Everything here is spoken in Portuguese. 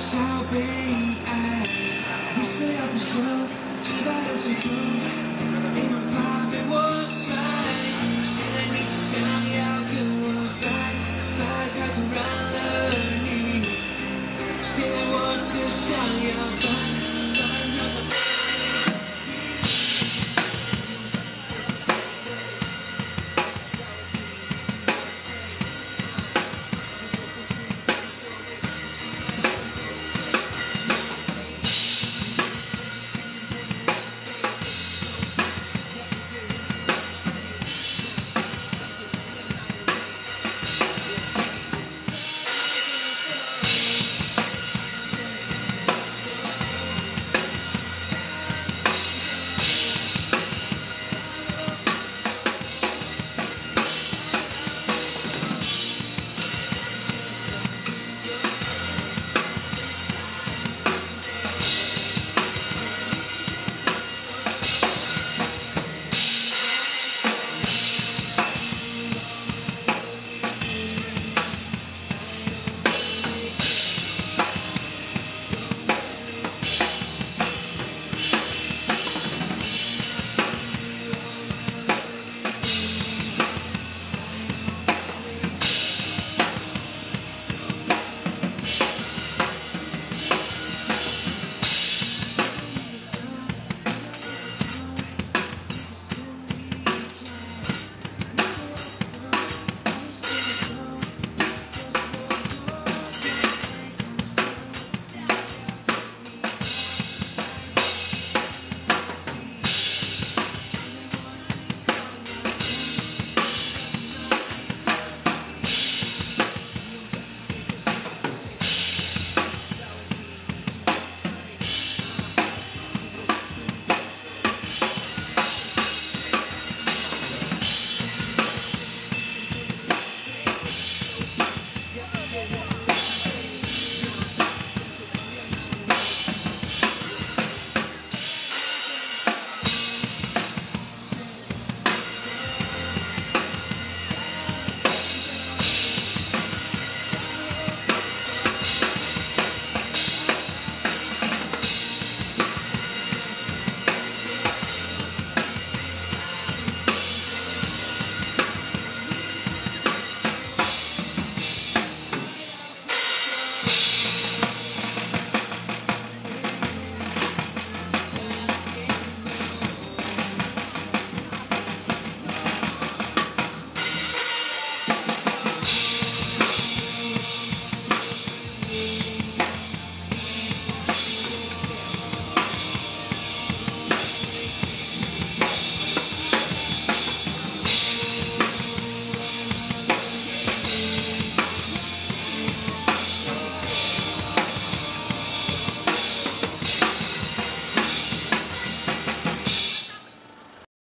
salvei. É. Você avisou, te bate tudo.